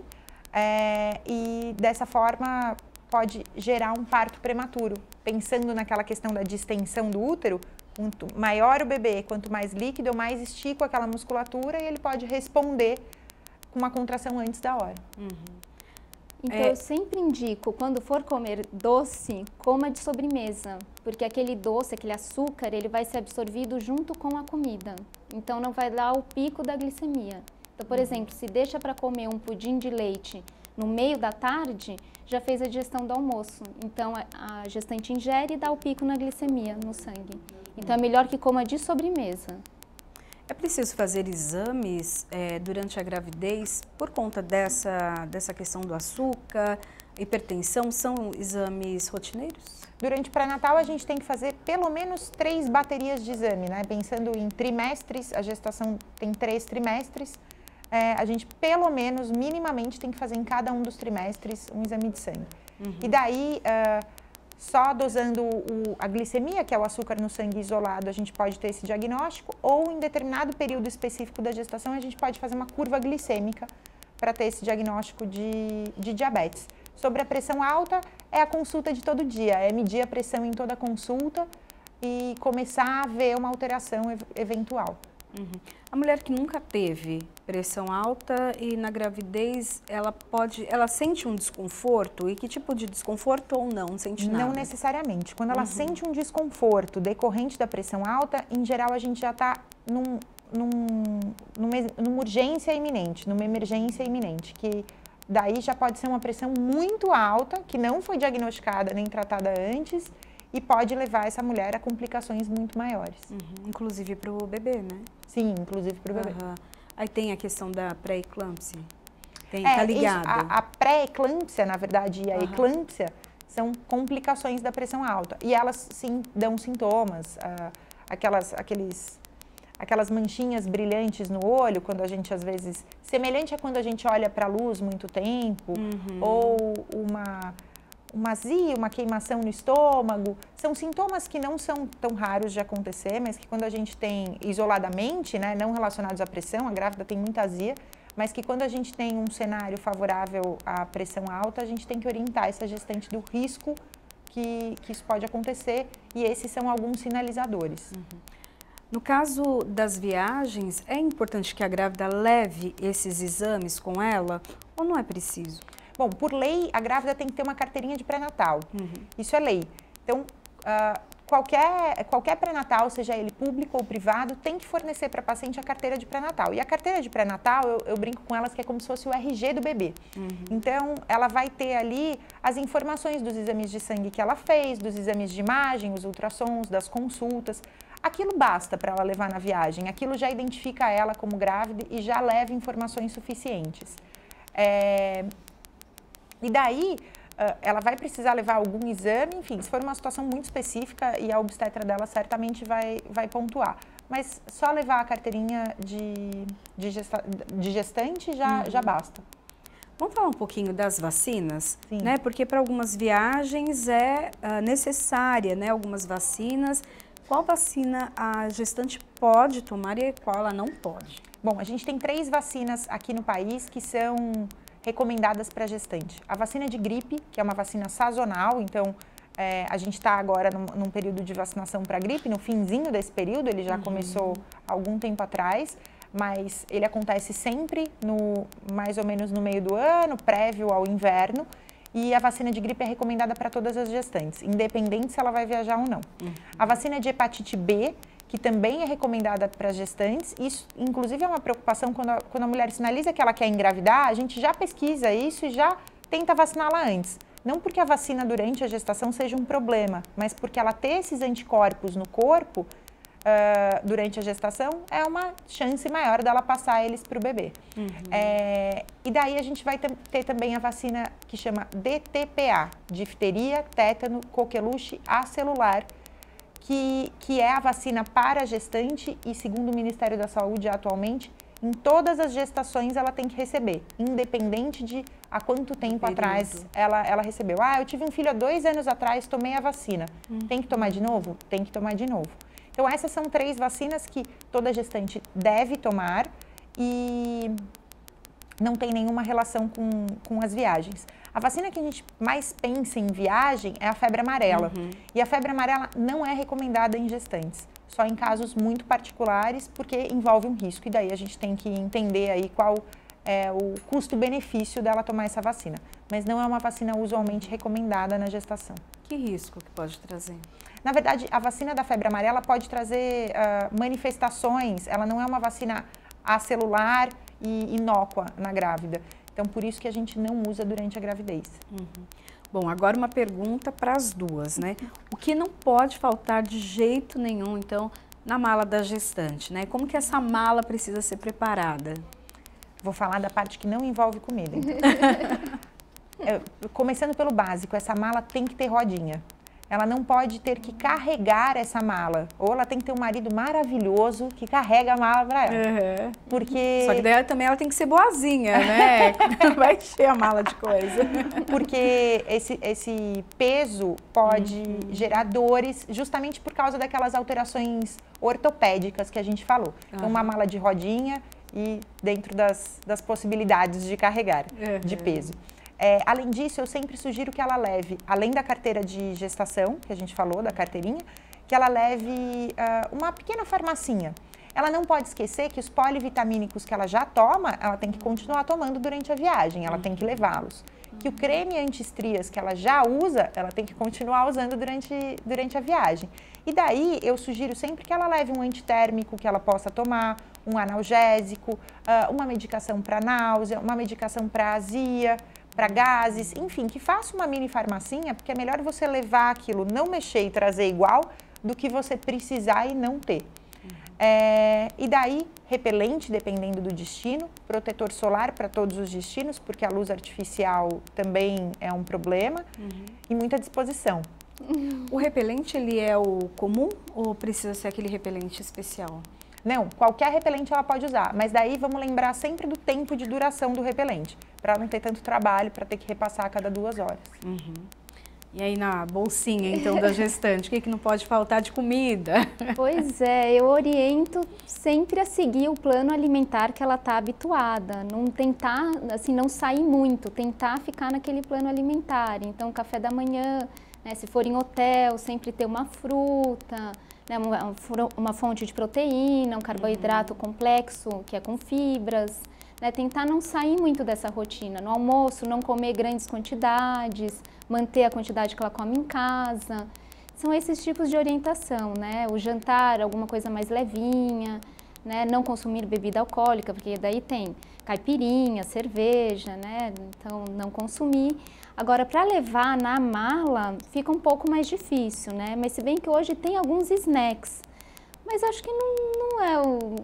É, e dessa forma pode gerar um parto prematuro. Pensando naquela questão da distensão do útero, quanto maior o bebê, quanto mais líquido, eu mais estico aquela musculatura e ele pode responder com uma contração antes da hora. Uhum. Então, é... eu sempre indico, quando for comer doce, coma de sobremesa, porque aquele doce, aquele açúcar, ele vai ser absorvido junto com a comida. Então, não vai dar o pico da glicemia. Então, por uhum. exemplo, se deixa para comer um pudim de leite no meio da tarde, já fez a digestão do almoço. Então, a gestante ingere e dá o pico na glicemia no sangue. Então, é melhor que coma de sobremesa. É preciso fazer exames é, durante a gravidez por conta dessa, dessa questão do açúcar, hipertensão? São exames rotineiros? Durante o pré-natal, a gente tem que fazer pelo menos três baterias de exame, né? Pensando em trimestres, a gestação tem três trimestres. É, a gente, pelo menos, minimamente, tem que fazer em cada um dos trimestres um exame de sangue. Uhum. E daí, uh, só dosando o, a glicemia, que é o açúcar no sangue isolado, a gente pode ter esse diagnóstico, ou em determinado período específico da gestação, a gente pode fazer uma curva glicêmica para ter esse diagnóstico de, de diabetes. Sobre a pressão alta, é a consulta de todo dia, é medir a pressão em toda consulta e começar a ver uma alteração eventual. Uhum. A mulher que nunca teve pressão alta e na gravidez ela pode, ela sente um desconforto e que tipo de desconforto ou não sente nada? Não necessariamente. Quando ela uhum. sente um desconforto decorrente da pressão alta, em geral a gente já está num, num, numa, numa urgência iminente, numa emergência iminente, que daí já pode ser uma pressão muito alta que não foi diagnosticada nem tratada antes e pode levar essa mulher a complicações muito maiores. Uhum, inclusive para o bebê, né? Sim, inclusive para o bebê. Uhum. Aí tem a questão da pré-eclâmpsia. Tem, é, tá ligado. Isso, a, a pré-eclâmpsia, na verdade, e a uhum. eclâmpsia são complicações da pressão alta. E elas, sim, dão sintomas. Uh, aquelas, aqueles, aquelas manchinhas brilhantes no olho, quando a gente, às vezes... Semelhante a quando a gente olha para a luz muito tempo. Uhum. Ou uma uma azia, uma queimação no estômago, são sintomas que não são tão raros de acontecer, mas que quando a gente tem isoladamente, né, não relacionados à pressão, a grávida tem muita azia, mas que quando a gente tem um cenário favorável à pressão alta, a gente tem que orientar essa gestante do risco que, que isso pode acontecer e esses são alguns sinalizadores. Uhum. No caso das viagens, é importante que a grávida leve esses exames com ela ou não é preciso? Bom, por lei, a grávida tem que ter uma carteirinha de pré-natal. Uhum. Isso é lei. Então, uh, qualquer, qualquer pré-natal, seja ele público ou privado, tem que fornecer para a paciente a carteira de pré-natal. E a carteira de pré-natal, eu, eu, brinco com elas que é como se fosse o RG do bebê. Uhum. Então, ela vai ter ali as informações dos exames de sangue que ela fez, dos exames de imagem, os ultrassons, das consultas. Aquilo basta para ela levar na viagem, aquilo já identifica ela como grávida e já leva informações suficientes. É, e daí, ela vai precisar levar algum exame, enfim, se for uma situação muito específica e a obstetra dela certamente vai, vai pontuar. Mas só levar a carteirinha de, de, gesta, de gestante já, uhum. já basta. Vamos falar um pouquinho das vacinas, Sim. né? Porque para algumas viagens é uh, necessária, né? Algumas vacinas. Qual vacina a gestante pode tomar e qual ela não pode? Bom, a gente tem três vacinas aqui no país que são recomendadas para gestante. A vacina de gripe, que é uma vacina sazonal, então é, a gente está agora num, num, período de vacinação para gripe, no finzinho desse período, ele já uhum. começou algum tempo atrás, mas ele acontece sempre no mais ou menos no meio do ano, prévio ao inverno. E a vacina de gripe é recomendada para todas as gestantes, independente se ela vai viajar ou não. Uhum. A vacina de hepatite B, que também é recomendada para gestantes. Isso, inclusive, é uma preocupação quando a, quando a mulher sinaliza que ela quer engravidar, a gente já pesquisa isso e já tenta vaciná-la antes. Não porque a vacina durante a gestação seja um problema, mas porque ela ter esses anticorpos no corpo uh, durante a gestação é uma chance maior dela passar eles para o bebê. Uhum. É, e daí a gente vai ter também a vacina que chama DTPA, difteria, tétano, coqueluche acelular, que, que é a vacina para gestante e, segundo o Ministério da Saúde atualmente, em todas as gestações ela tem que receber, independente de há quanto tempo atrás ela, ela recebeu. Ah, eu tive um filho há dois anos atrás, tomei a vacina. Uhum. Tem que tomar de novo? Tem que tomar de novo. Então, essas são três vacinas que toda gestante deve tomar e não tem nenhuma relação com, com as viagens. A vacina que a gente mais pensa em viagem é a febre amarela. Uhum. E a febre amarela não é recomendada em gestantes, só em casos muito particulares, porque envolve um risco. E daí a gente tem que entender aí qual é o custo-benefício dela tomar essa vacina. Mas não é uma vacina usualmente recomendada na gestação. Que risco que pode trazer? Na verdade, a vacina da febre amarela pode trazer uh, manifestações. Ela não é uma vacina acelular e inócua na grávida. Então, por isso que a gente não usa durante a gravidez. Uhum. Bom, agora uma pergunta para as duas, né? O que não pode faltar de jeito nenhum, então, na mala da gestante, né? Como que essa mala precisa ser preparada? Vou falar da parte que não envolve comida. É, *laughs* começando pelo básico, essa mala tem que ter rodinha. Ela não pode ter que carregar essa mala. Ou ela tem que ter um marido maravilhoso que carrega a mala para ela. Uhum. Porque... Só que daí também ela tem que ser boazinha, né? *laughs* Vai encher a mala de coisa. Porque esse, esse peso pode uhum. gerar dores justamente por causa daquelas alterações ortopédicas que a gente falou. Uhum. Então, uma mala de rodinha e dentro das, das possibilidades de carregar de peso. É, além disso, eu sempre sugiro que ela leve, além da carteira de gestação, que a gente falou, da carteirinha, que ela leve uh, uma pequena farmacinha. Ela não pode esquecer que os polivitamínicos que ela já toma, ela tem que continuar tomando durante a viagem, ela tem que levá-los. Que o creme anti-estrias que ela já usa, ela tem que continuar usando durante, durante a viagem. E daí eu sugiro sempre que ela leve um antitérmico que ela possa tomar, um analgésico, uh, uma medicação para náusea, uma medicação para azia, para gases, enfim, que faça uma mini farmacinha, porque é melhor você levar aquilo, não mexer e trazer igual, do que você precisar e não ter. Uhum. É, e daí, repelente, dependendo do destino, protetor solar para todos os destinos, porque a luz artificial também é um problema, uhum. e muita disposição. *laughs* O repelente, ele é o comum ou precisa ser aquele repelente especial? Não, qualquer repelente ela pode usar, mas daí vamos lembrar sempre do tempo de duração do repelente para não ter tanto trabalho, para ter que repassar a cada duas horas. Uhum. E aí na bolsinha, então, da gestante, o que, que não pode faltar de comida? *laughs* Pois é, eu oriento sempre a seguir o plano alimentar que ela está habituada, não tentar, assim, não sair muito, tentar ficar naquele plano alimentar. Então, café da manhã, né, se for em hotel, sempre ter uma fruta, né, uma, uma fonte de proteína, um carboidrato uhum. complexo, que é com fibras, né? Tentar não sair muito dessa rotina. No almoço, não comer grandes quantidades, manter a quantidade que ela come em casa. São esses tipos de orientação, né? O jantar, alguma coisa mais levinha, né? Não consumir bebida alcoólica, porque daí tem caipirinha, cerveja, né? Então, não consumir. Agora, para levar na mala, fica um pouco mais difícil, né? Mas se bem que hoje tem alguns snacks, mas acho que não, não é o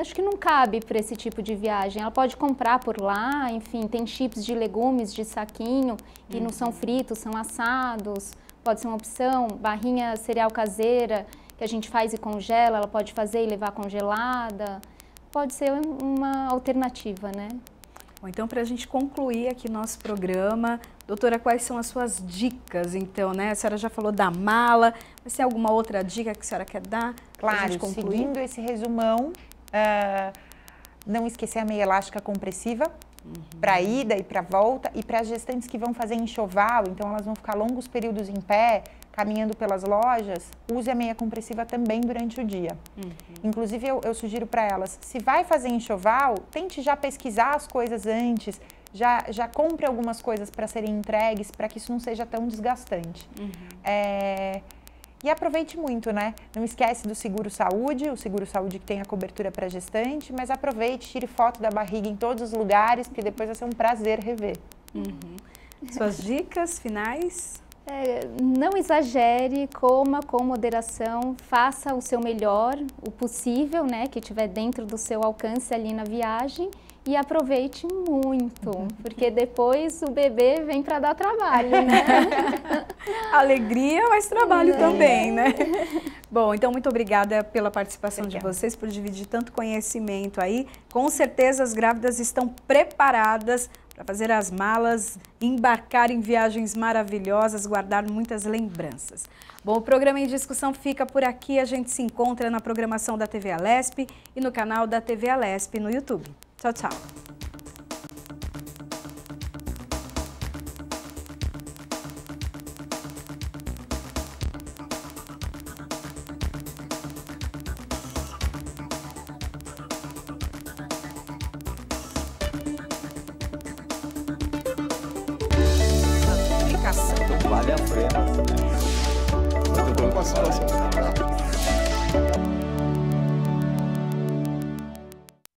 acho que não cabe para esse tipo de viagem. Ela pode comprar por lá, enfim, tem chips de legumes de saquinho que uhum. não são fritos, são assados. Pode ser uma opção. Barrinha cereal caseira que a gente faz e congela, ela pode fazer e levar congelada. Pode ser uma alternativa, né? Bom, então, para a gente concluir aqui nosso programa, doutora, quais são as suas dicas, então, né? A senhora já falou da mala, mas tem alguma outra dica que a senhora quer dar? Claro, seguindo esse resumão, Uh, não esquecer a meia elástica compressiva uhum. para ida e para volta e para as gestantes que vão fazer enxoval, então elas vão ficar longos períodos em pé, caminhando pelas lojas, use a meia compressiva também durante o dia. Uhum. Inclusive eu, eu sugiro para elas, se vai fazer enxoval, tente já pesquisar as coisas antes, já, já compre algumas coisas para serem entregues, para que isso não seja tão desgastante. Uhum. É, e aproveite muito, né? Não esquece do seguro saúde, o seguro saúde que tem a cobertura para gestante, mas aproveite, tire foto da barriga em todos os lugares, porque depois vai ser um prazer rever. Uhum. Suas dicas finais? É, não exagere, coma com moderação, faça o seu melhor, o possível, né, que tiver dentro do seu alcance ali na viagem e aproveite muito, *laughs* porque depois o bebê vem para dar trabalho, né? *laughs* Alegria, mas trabalho é. também, né? *laughs* Bom, então muito obrigada pela participação obrigada. de vocês, por dividir tanto conhecimento aí. Com certeza as grávidas estão preparadas para fazer as malas, embarcar em viagens maravilhosas, guardar muitas lembranças. Bom, o programa em discussão fica por aqui. A gente se encontra na programação da TV Alesp e no canal da TV Alesp no YouTube. Tchau, tchau.